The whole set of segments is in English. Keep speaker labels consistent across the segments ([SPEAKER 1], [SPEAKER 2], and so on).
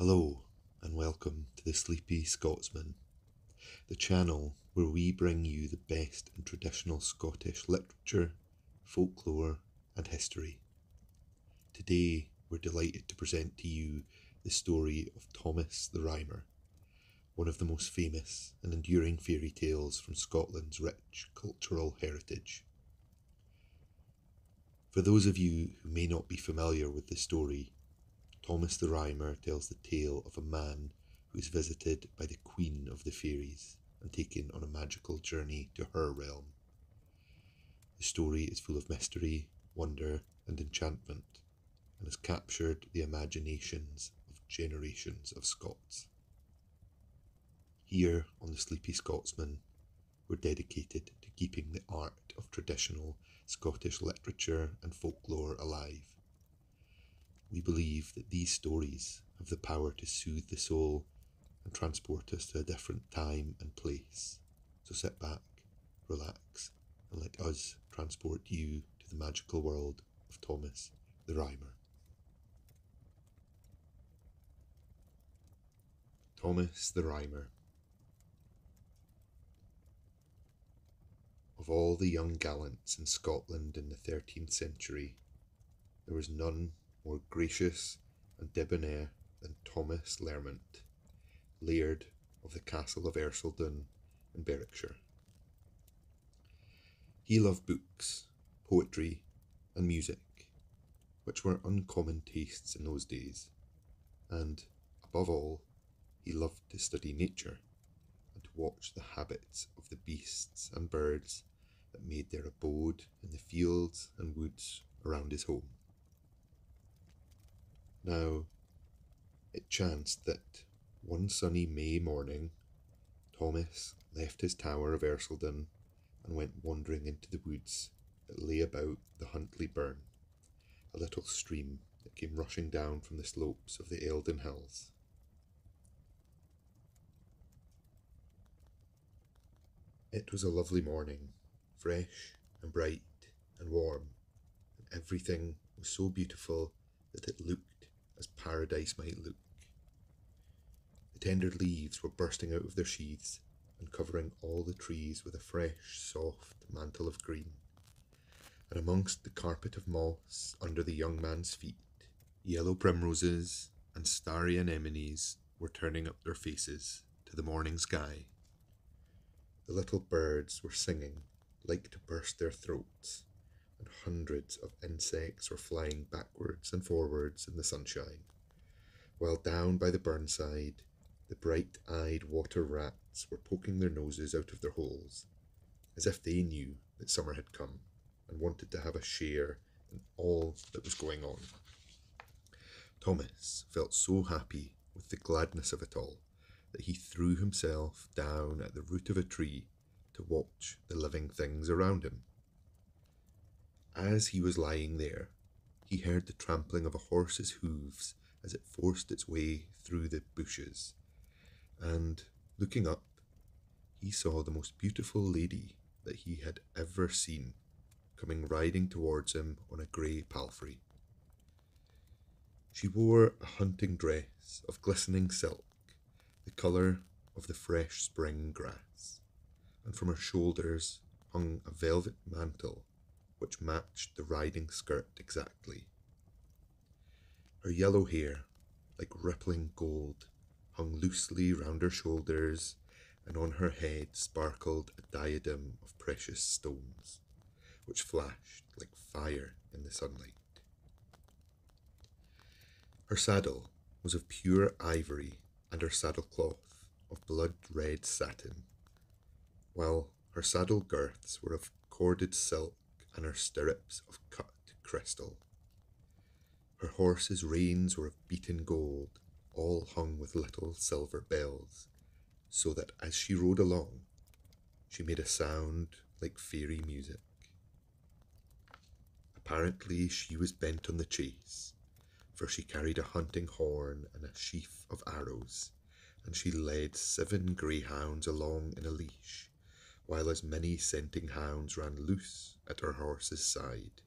[SPEAKER 1] Hello, and welcome to the Sleepy Scotsman, the channel where we bring you the best in traditional Scottish literature, folklore, and history. Today, we're delighted to present to you the story of Thomas the Rhymer, one of the most famous and enduring fairy tales from Scotland's rich cultural heritage. For those of you who may not be familiar with the story, Thomas the Rhymer tells the tale of a man who is visited by the Queen of the Fairies and taken on a magical journey to her realm. The story is full of mystery, wonder, and enchantment, and has captured the imaginations of generations of Scots. Here on the Sleepy Scotsman, we're dedicated to keeping the art of traditional Scottish literature and folklore alive we believe that these stories have the power to soothe the soul and transport us to a different time and place. So sit back, relax, and let us transport you to the magical world of Thomas the Rhymer. Thomas the Rhymer. Of all the young gallants in Scotland in the 13th century, there was none more gracious and debonair than Thomas Lermont, Laird of the Castle of Ercildown in Berwickshire. He loved books, poetry, and music, which were uncommon tastes in those days, and, above all, he loved to study nature and to watch the habits of the beasts and birds that made their abode in the fields and woods around his home. Now, it chanced that one sunny May morning, Thomas left his tower of Ercildown and went wandering into the woods that lay about the Huntly Burn, a little stream that came rushing down from the slopes of the Eildon Hills. It was a lovely morning, fresh and bright and warm, and everything was so beautiful that it looked as paradise might look. The tender leaves were bursting out of their sheaths and covering all the trees with a fresh, soft mantle of green. And amongst the carpet of moss under the young man's feet, yellow primroses and starry anemones were turning up their faces to the morning sky. The little birds were singing like to burst their throats and hundreds of insects were flying backwards and forwards in the sunshine, while down by the burnside the bright eyed water rats were poking their noses out of their holes, as if they knew that summer had come and wanted to have a share in all that was going on. Thomas felt so happy with the gladness of it all that he threw himself down at the root of a tree to watch the living things around him. As he was lying there, he heard the trampling of a horse's hoofs as it forced its way through the bushes, and looking up, he saw the most beautiful lady that he had ever seen coming riding towards him on a grey palfrey. She wore a hunting dress of glistening silk, the colour of the fresh spring grass, and from her shoulders hung a velvet mantle which matched the riding skirt exactly. Her yellow hair, like rippling gold, hung loosely round her shoulders, and on her head sparkled a diadem of precious stones, which flashed like fire in the sunlight. Her saddle was of pure ivory, and her saddle cloth of blood red satin, while her saddle girths were of corded silk and her stirrups of cut crystal. Her horse's reins were of beaten gold, all hung with little silver bells, so that as she rode along, she made a sound like fairy music. Apparently, she was bent on the chase, for she carried a hunting horn and a sheaf of arrows, and she led seven greyhounds along in a leash while as many scenting hounds ran loose at her horse's side.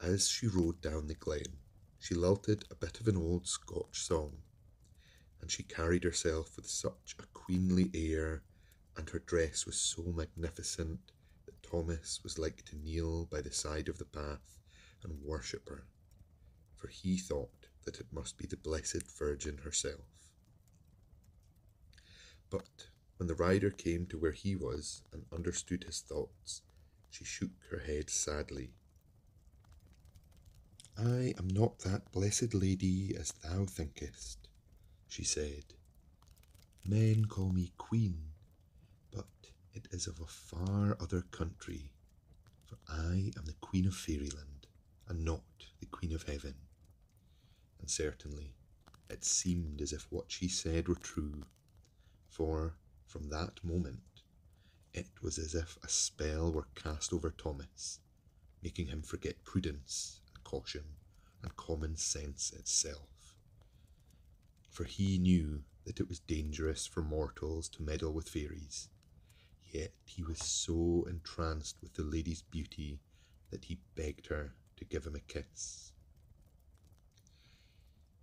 [SPEAKER 1] As she rode down the glen, she lilted a bit of an old Scotch song, and she carried herself with such a queenly air, and her dress was so magnificent that Thomas was like to kneel by the side of the path and worship her, for he thought that it must be the Blessed Virgin herself. But when the rider came to where he was and understood his thoughts, she shook her head sadly. I am not that blessed lady as thou thinkest, she said. Men call me queen, but it is of a far other country, for I am the queen of fairyland, and not the queen of heaven. And certainly it seemed as if what she said were true, for from that moment it was as if a spell were cast over Thomas, making him forget prudence and caution and common sense itself. For he knew that it was dangerous for mortals to meddle with fairies, yet he was so entranced with the lady's beauty that he begged her to give him a kiss.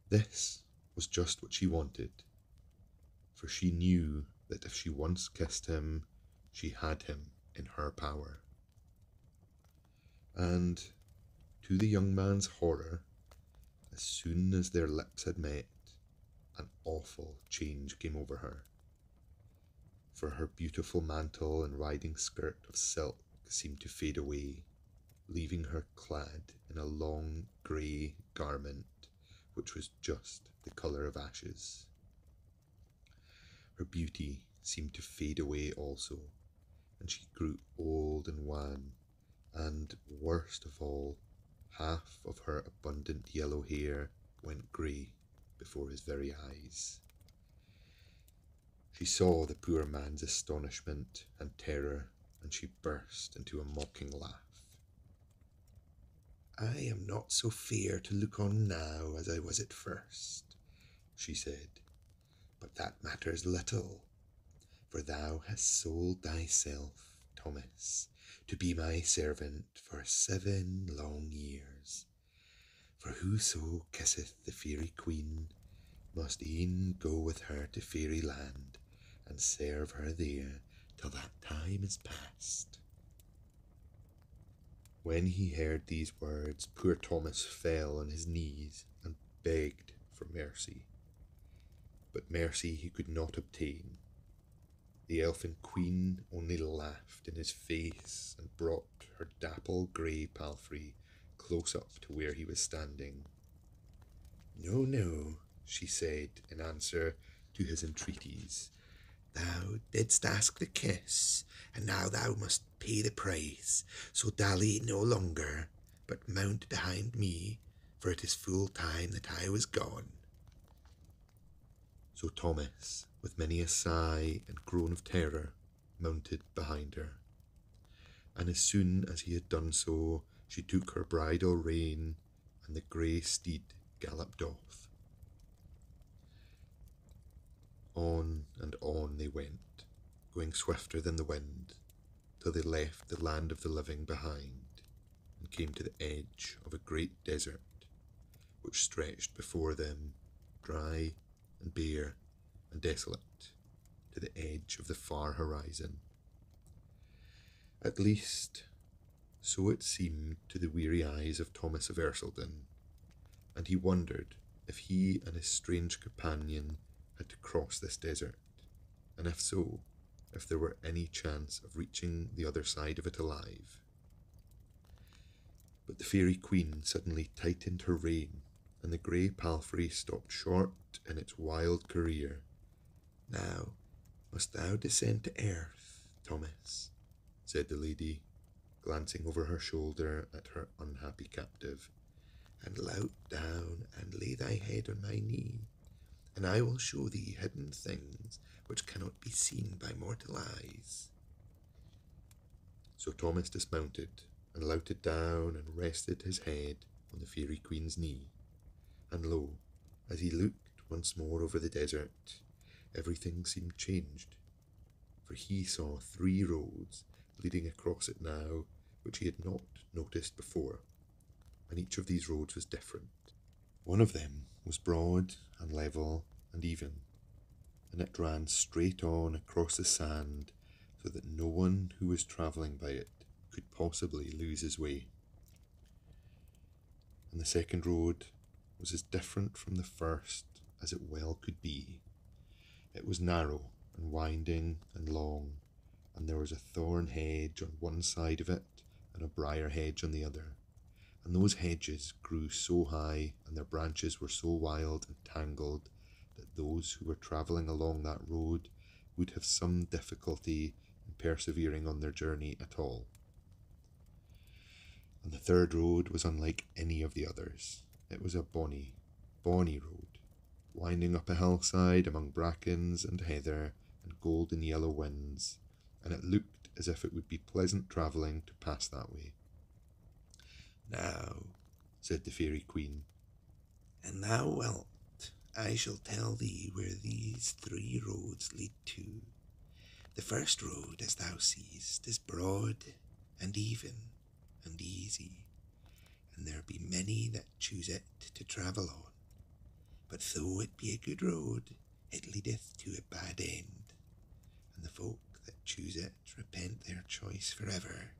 [SPEAKER 1] This was just what she wanted, for she knew that if she once kissed him, she had him in her power. And to the young man's horror, as soon as their lips had met, an awful change came over her. For her beautiful mantle and riding skirt of silk seemed to fade away, leaving her clad in a long grey garment which was just the colour of ashes. Her beauty seemed to fade away also, and she grew old and wan, and worst of all, half of her abundant yellow hair went grey before his very eyes. She saw the poor man's astonishment and terror, and she burst into a mocking laugh. I am not so fair to look on now as I was at first, she said, but that matters little for thou hast sold thyself, Thomas, to be my servant for seven long years. For whoso kisseth the fairy queen must e'en go with her to fairyland and serve her there till that time is past. When he heard these words, poor Thomas fell on his knees and begged for mercy. But mercy he could not obtain, the elfin queen only laughed in his face and brought her dapple grey palfrey close up to where he was standing. No, no, she said in answer to his entreaties. Thou didst ask the kiss, and now thou must pay the price. So dally no longer, but mount behind me, for it is full time that I was gone. So Thomas with many a sigh and groan of terror, mounted behind her. And as soon as he had done so, she took her bridle rein, and the grey steed galloped off. On and on they went, going swifter than the wind, till they left the land of the living behind, and came to the edge of a great desert, which stretched before them, dry and bare and desolate to the edge of the far horizon. At least, so it seemed to the weary eyes of Thomas of Ercildown, and he wondered if he and his strange companion had to cross this desert, and if so, if there were any chance of reaching the other side of it alive. But the fairy queen suddenly tightened her rein, and the grey palfrey stopped short in its wild career. Now must thou descend to earth, Thomas, said the lady, glancing over her shoulder at her unhappy captive, and lout down and lay thy head on my knee, and I will show thee hidden things which cannot be seen by mortal eyes. So Thomas dismounted and louted down and rested his head on the fairy queen's knee, and lo, as he looked once more over the desert, everything seemed changed, for he saw three roads leading across it now which he had not noticed before, and each of these roads was different. One of them was broad and level and even, and it ran straight on across the sand so that no one who was travelling by it could possibly lose his way. And the second road was as different from the first as it well could be. It was narrow and winding and long, and there was a thorn hedge on one side of it and a briar hedge on the other. And those hedges grew so high and their branches were so wild and tangled that those who were travelling along that road would have some difficulty in persevering on their journey at all. And the third road was unlike any of the others. It was a bonny, bonny road, winding up a hillside among brackens and heather and golden yellow whins, and it looked as if it would be pleasant travelling to pass that way.
[SPEAKER 2] Now, said the fairy queen, and thou wilt, I shall tell thee where these three roads lead to. The first road, as thou seest, is broad and even and easy, and there be many that choose it to travel on. But though it be a good road, it leadeth to a bad end, and the folk that choose it repent their choice forever.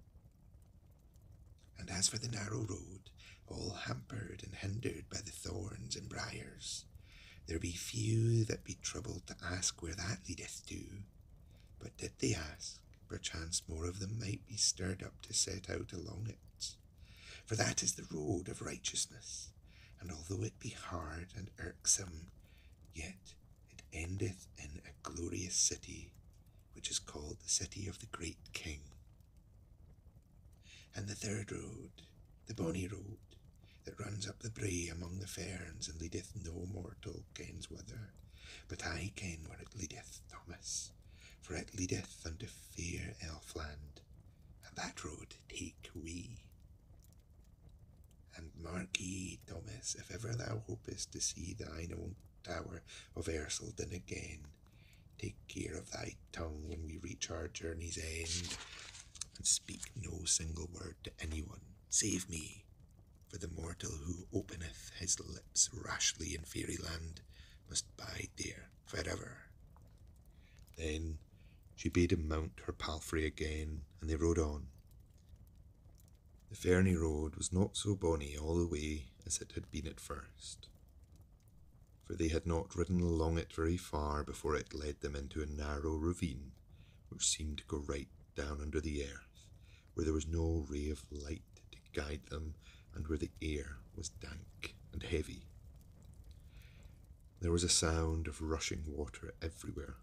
[SPEAKER 2] And as for the narrow road, all hampered and hindered by the thorns and briars, there be few that be troubled to ask where that leadeth to. But did they ask, perchance more of them might be stirred up to set out along it. For that is the road of righteousness, and although it be hard and irksome, yet it endeth in a glorious city, which is called the city of the great king. And the third road, the bonny road, that runs up the brae among the ferns and leadeth no mortal kens whither, but I ken where it leadeth, Thomas for it leadeth unto fair Elfland, and that road take we. And ye, Thomas, if ever thou hopest to see thine own tower of Ercildown again, take care of thy tongue when we reach our journey's end, and speak no single word to anyone, save me, for the mortal who openeth his lips rashly in fairyland must bide there forever. Then she bade him mount her palfrey again, and they rode on. The Ferny road was not so bonny all the way as it had been at first, for they had not ridden along it very far before it led them into a narrow ravine which seemed to go right down under the earth, where there was no ray of light to guide them, and where the air was dank and heavy. There was a sound of rushing water everywhere,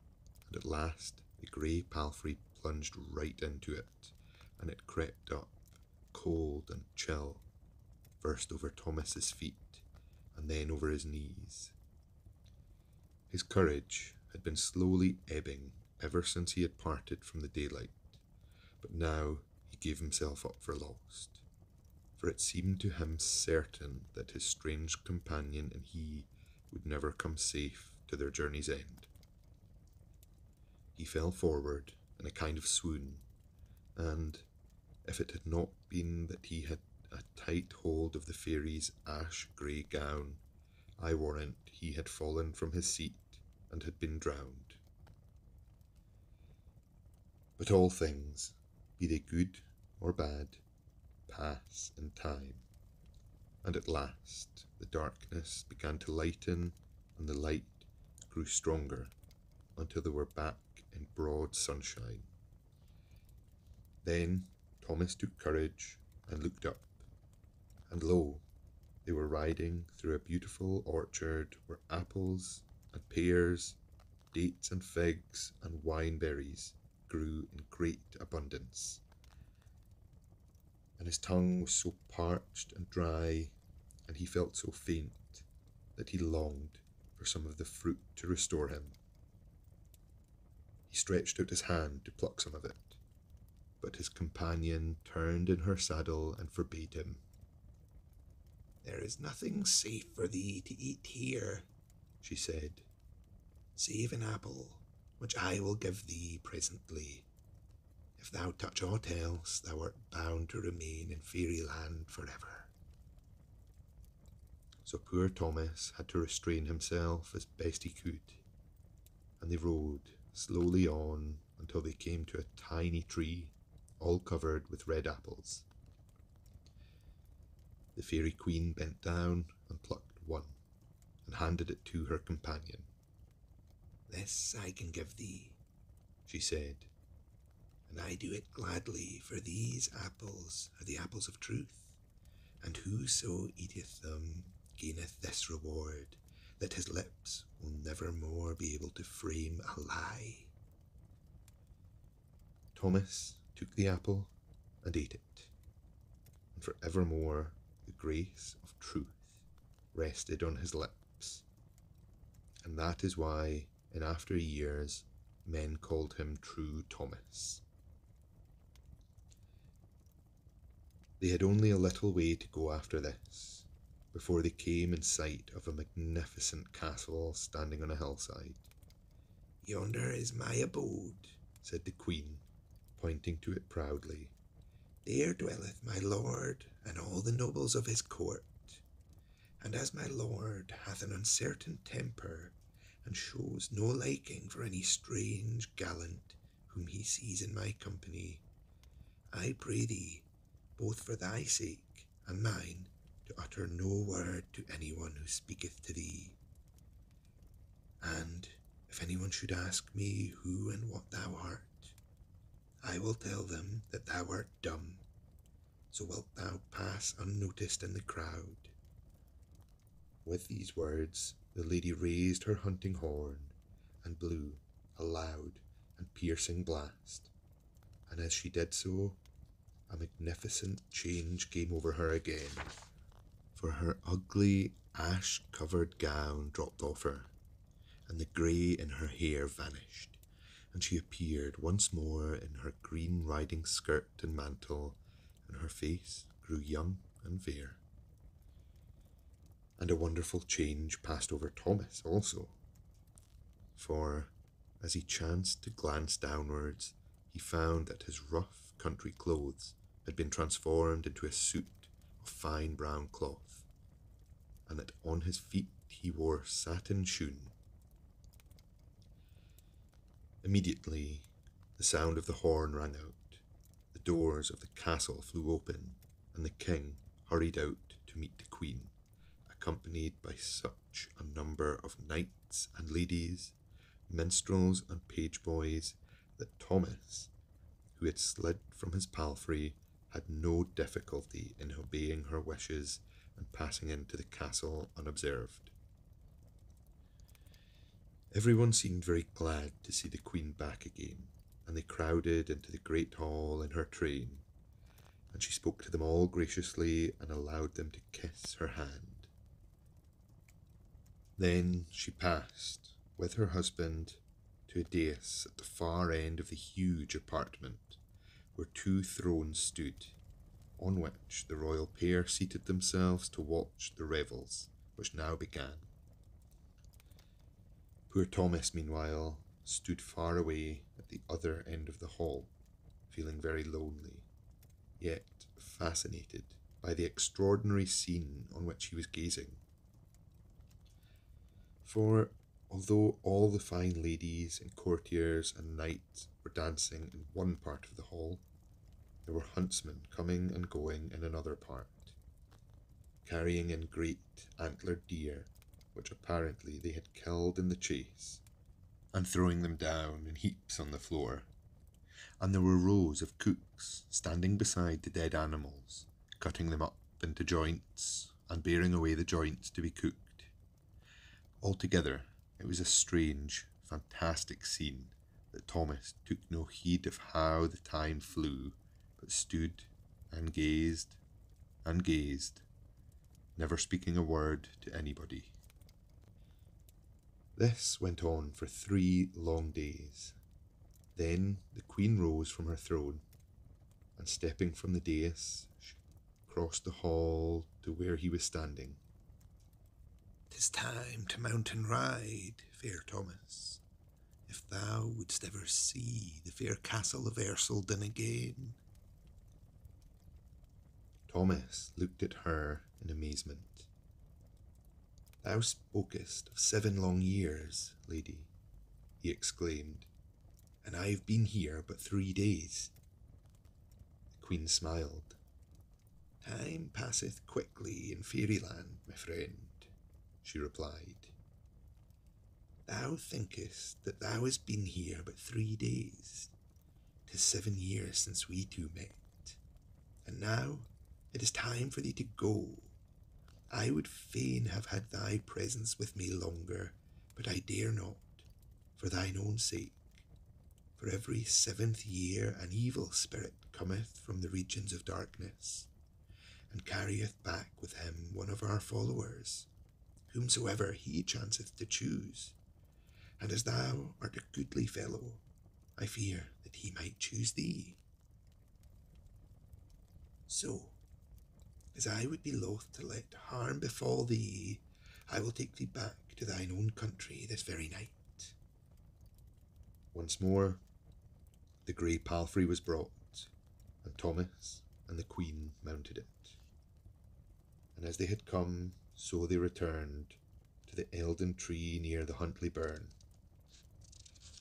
[SPEAKER 2] and at last the grey palfrey plunged right into it, and it crept up, cold and chill, first over Thomas's feet, and then over his knees. His courage had been slowly ebbing ever since he had parted from the daylight, but now he gave himself up for lost, for it seemed to him certain that his strange companion and he would never come safe to their journey's end. He fell forward in a kind of swoon, and if it had not been that he had a tight hold of the fairy's ash grey gown, I warrant he had fallen from his seat and had been drowned. But all things, be they good or bad, pass in time, and at last the darkness began to lighten and the light grew stronger until they were back in broad sunshine. Then Thomas took courage and looked up, and lo, they were riding through a beautiful orchard where apples and pears, dates and figs and wineberries grew in great abundance. And his tongue was so parched and dry, and he felt so faint that he longed for some of the fruit to restore him. He stretched out his hand to pluck some of it, but his companion turned in her saddle and forbade him. There is nothing safe for thee to eat here, she said, save an apple, which I will give thee presently. If thou touch aught else, thou art bound to remain in fairyland forever.
[SPEAKER 1] So poor Thomas had to restrain himself as best he could, and they rode slowly on until they came to a tiny tree all covered with red apples. The fairy queen bent down and plucked one and handed it to her companion.
[SPEAKER 2] This I can give thee, she said, and I do it gladly, for these apples are the apples of truth, and whoso eateth them gaineth this reward, that his lips will never more be able to frame a lie.
[SPEAKER 1] Thomas took the apple and ate it, and for evermore the grace of truth rested on his lips. And that is why, in after years, men called him True Thomas. They had only a little way to go after this before they came in sight of a magnificent castle standing on a hillside.
[SPEAKER 2] Yonder is my abode,
[SPEAKER 1] said the queen, pointing to it proudly.
[SPEAKER 2] There dwelleth my lord and all the nobles of his court. And as my lord hath an uncertain temper, and shows no liking for any strange gallant whom he sees in my company, I pray thee, both for thy sake and mine, to utter no word to any one who speaketh to thee. And if any one should ask me who and what thou art, I will tell them that thou art dumb, so wilt thou pass unnoticed in the crowd.
[SPEAKER 1] With these words, the lady raised her hunting horn and blew a loud and piercing blast, and as she did so, a magnificent change came over her again, for her ugly ash covered gown dropped off her, and the grey in her hair vanished and she appeared once more in her green riding skirt and mantle, and her face grew young and fair. And a wonderful change passed over Thomas also, for as he chanced to glance downwards, he found that his rough country clothes had been transformed into a suit of fine brown cloth, and that on his feet he wore satin shoon Immediately, the sound of the horn rang out, the doors of the castle flew open, and the king hurried out to meet the queen, accompanied by such a number of knights and ladies, minstrels and page boys, that Thomas, who had slid from his palfrey, had no difficulty in obeying her wishes and passing into the castle unobserved. Everyone seemed very glad to see the Queen back again, and they crowded into the great hall in her train, and she spoke to them all graciously and allowed them to kiss her hand. Then she passed, with her husband, to a dais at the far end of the huge apartment, where two thrones stood, on which the royal pair seated themselves to watch the revels, which now began. Poor Thomas, meanwhile, stood far away at the other end of the hall, feeling very lonely, yet fascinated by the extraordinary scene on which he was gazing. For although all the fine ladies and courtiers and knights were dancing in one part of the hall, there were huntsmen coming and going in another part, carrying in great antlered deer which apparently they had killed in the chase, and throwing them down in heaps on the floor. And there were rows of cooks standing beside the dead animals, cutting them up into joints and bearing away the joints to be cooked. Altogether, it was a strange, fantastic scene that Thomas took no heed of how the time flew, but stood and gazed and gazed, never speaking a word to anybody. This went on for three long days. Then the queen rose from her throne, and stepping from the dais, crossed the hall to where he was standing.
[SPEAKER 2] "'Tis time to mount and ride, fair Thomas, if thou wouldst ever see the fair castle of Ercildown again.
[SPEAKER 1] Thomas looked at her in amazement.
[SPEAKER 2] Thou spokest of seven long years, lady, he exclaimed, and I have been here but three days. The queen smiled. Time passeth quickly in fairyland, my friend, she replied. Thou thinkest that thou hast been here but three days. Tis seven years since we two met, and now it is time for thee to go. I would fain have had thy presence with me longer, but I dare not, for thine own sake. For every seventh year an evil spirit cometh from the regions of darkness, and carrieth back with him one of our followers, whomsoever he chanceth to choose. And as thou art a goodly fellow, I fear that he might choose thee. So, as I would be loth to let harm befall thee, I will take thee back to thine own country this very night.
[SPEAKER 1] Once more, the grey palfrey was brought, and Thomas and the Queen mounted it. And as they had come, so they returned to the Eildon tree near the Huntly burn.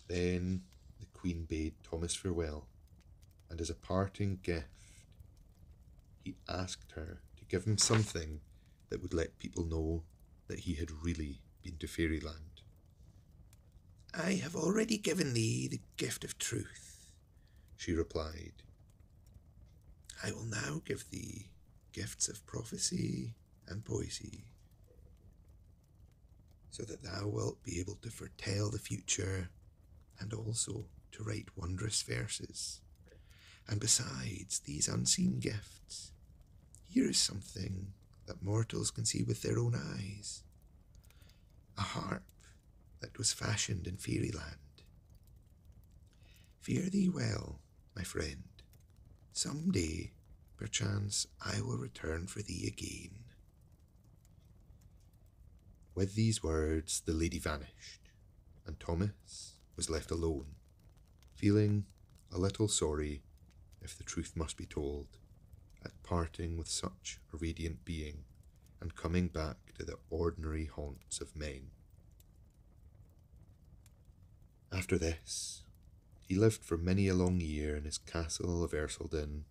[SPEAKER 1] Then the Queen bade Thomas farewell, and as a parting gift, he asked her to give him something that would let people know that he had really been to Fairyland.
[SPEAKER 2] I have already given thee the gift of truth, she replied. I will now give thee gifts of prophecy and poesy, so that thou wilt be able to foretell the future and also to write wondrous verses. And besides these unseen gifts, here is something that mortals can see with their own eyes a harp that was fashioned in fairyland. Fear thee well, my friend. Some day, perchance, I will return for thee again.
[SPEAKER 1] With these words, the lady vanished, and Thomas was left alone, feeling a little sorry, if the truth must be told, at parting with such a radiant being and coming back to the ordinary haunts of men. After this, he lived for many a long year in his castle of Ercildown,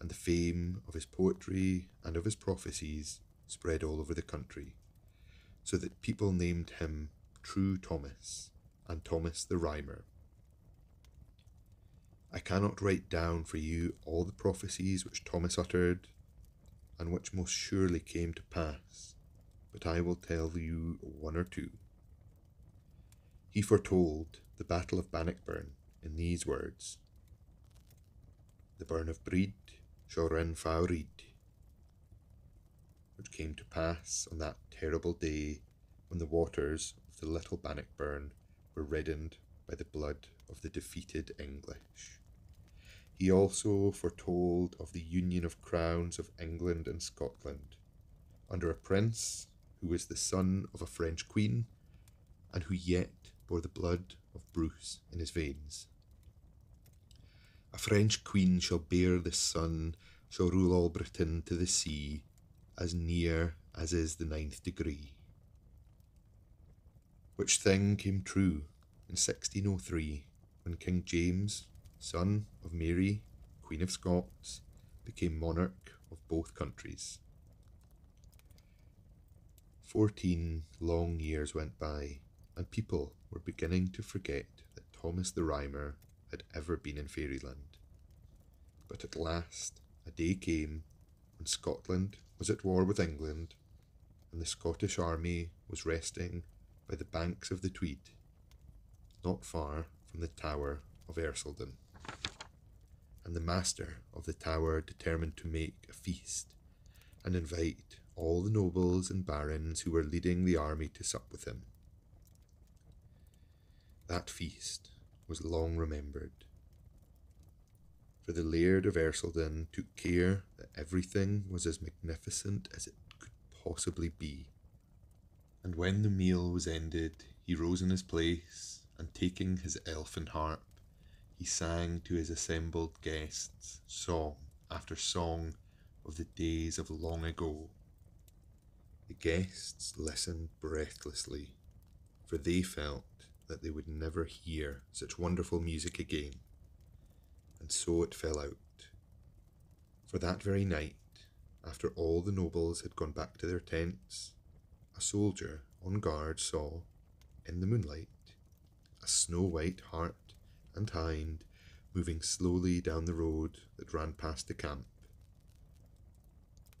[SPEAKER 1] and the fame of his poetry and of his prophecies spread all over the country, so that people named him True Thomas and Thomas the Rhymer. I cannot write down for you all the prophecies which Thomas uttered, and which most surely came to pass, but I will tell you one or two. He foretold the Battle of Bannockburn in these words The burn of Breed shall foul reed, which came to pass on that terrible day when the waters of the little Bannockburn were reddened by the blood of the defeated English. He also foretold of the union of crowns of England and Scotland under a prince who was the son of a French queen and who yet bore the blood of Bruce in his veins. A French queen shall bear the son, shall rule all Britain to the sea, as near as is the ninth degree which thing came true in 1603 when King James, son of Mary, Queen of Scots, became monarch of both countries. Fourteen long years went by, and people were beginning to forget that Thomas the Rhymer had ever been in Fairyland. But at last a day came when Scotland was at war with England, and the Scottish army was resting by the banks of the Tweed, not far from the Tower of Ercildown. And the master of the tower determined to make a feast and invite all the nobles and barons who were leading the army to sup with him. That feast was long remembered, for the Laird of Ercildown took care that everything was as magnificent as it could possibly be and when the meal was ended, he rose in his place, and taking his elfin harp, he sang to his assembled guests song after song of the days of long ago. The guests listened breathlessly, for they felt that they would never hear such wonderful music again. And so it fell out. For that very night, after all the nobles had gone back to their tents, a soldier on guard saw, in the moonlight, a snow white hart and hind moving slowly down the road that ran past the camp.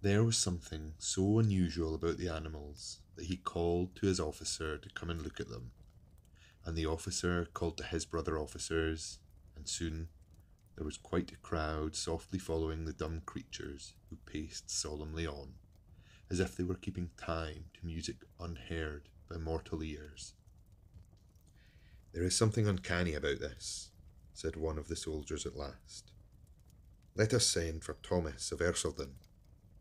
[SPEAKER 1] There was something so unusual about the animals that he called to his officer to come and look at them, and the officer called to his brother officers, and soon there was quite a crowd softly following the dumb creatures who paced solemnly on, as if they were keeping time to music unheard by mortal ears. There is something uncanny about this, said one of the soldiers at last. Let us send for Thomas of Ercildown.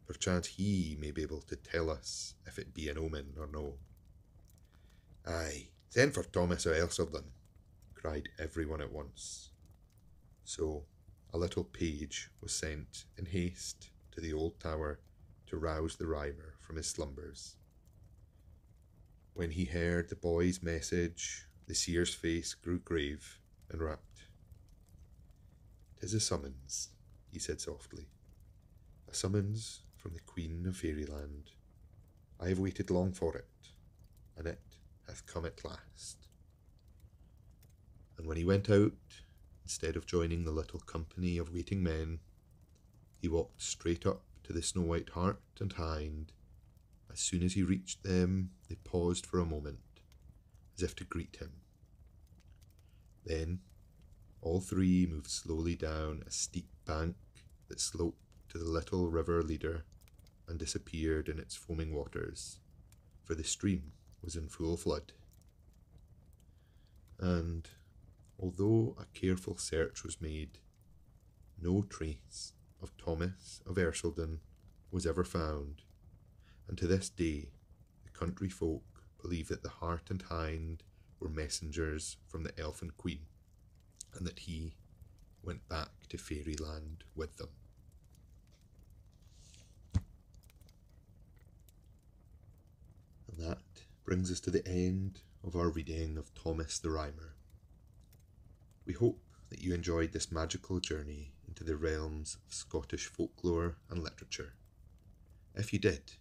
[SPEAKER 1] Perchance he may be able to tell us if it be an omen or no. Aye, send for Thomas of Ercildown, cried everyone at once. So a little page was sent in haste to the old tower to rouse the rhymer from his slumbers. When he heard the boy's message, the seer's face grew grave and rapt. "'Tis a summons," he said softly. "A summons from the Queen of Fairyland. I have waited long for it, and it hath come at last." And when he went out, instead of joining the little company of waiting men, he walked straight up to the snow white hart and hind. As soon as he reached them, they paused for a moment, as if to greet him. Then all three moved slowly down a steep bank that sloped to the little river Leader and disappeared in its foaming waters, for the stream was in full flood. And although a careful search was made, no trace of Thomas of Ercildown was ever found, and to this day the country folk believe that the hart and hind were messengers from the elfin queen, and that he went back to fairyland with them. And that brings us to the end of our reading of Thomas the Rhymer. We hope that you enjoyed this magical journey into the realms of Scottish folklore and literature. If you did,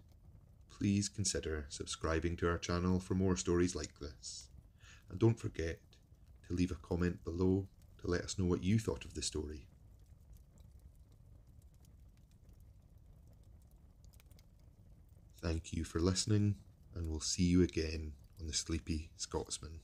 [SPEAKER 1] please consider subscribing to our channel for more stories like this. And don't forget to leave a comment below to let us know what you thought of the story. Thank you for listening, and we'll see you again on the Sleepy Scotsman.